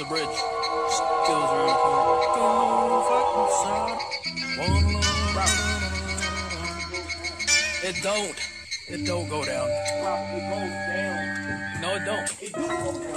It's a bridge. Skills around the corner. Go fucking side. It don't. It don't go down. It goes down. No, it don't. It do go down.